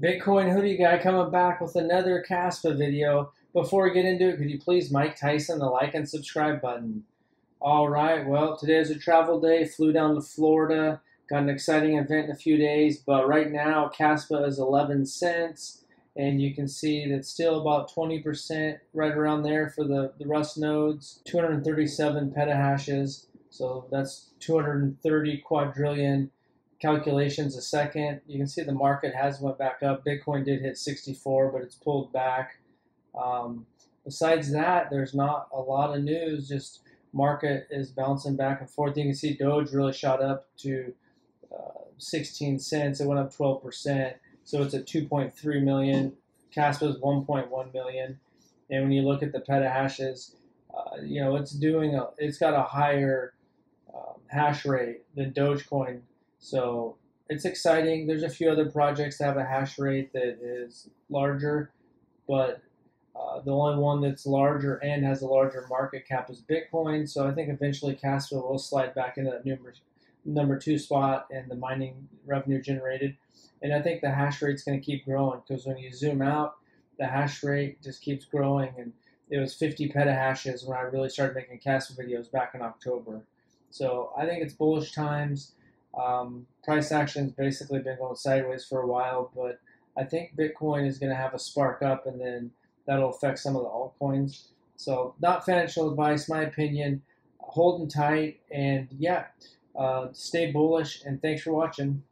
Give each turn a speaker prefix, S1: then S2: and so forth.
S1: Bitcoin hoodie guy coming back with another Kaspa video. Before we get into it, could you please Mike Tyson the like and subscribe button? All right, well, today is a travel day. Flew down to Florida. Got an exciting event in a few days, but right now Kaspa is 11 cents, and you can see that's still about 20% right around there for the, the Rust nodes. 237 petahashes, so that's 230 quadrillion calculations a second. You can see the market has went back up. Bitcoin did hit 64, but it's pulled back. Um, besides that, there's not a lot of news. Just market is bouncing back and forth. You can see Doge really shot up to uh, 16 cents. It went up 12%. So it's at 2.3 million. Kaspa is 1.1 million. And when you look at the petahashes, uh, you know it's doing a, it's got a higher um, hash rate than Dogecoin so it's exciting. There's a few other projects that have a hash rate that is larger, but uh, the only one that's larger and has a larger market cap is Bitcoin. So I think eventually Kaspa will slide back into that number, number two spot and the mining revenue generated. And I think the hash rate's going to keep growing because when you zoom out, the hash rate just keeps growing. And it was 50 petahashes when I really started making Kaspa videos back in October. So I think it's bullish times. Um, price action's basically been going sideways for a while, but I think Bitcoin is going to have a spark up, and then that'll affect some of the altcoins. So, not financial advice, my opinion. Holding tight, and yeah, uh, stay bullish. And thanks for watching.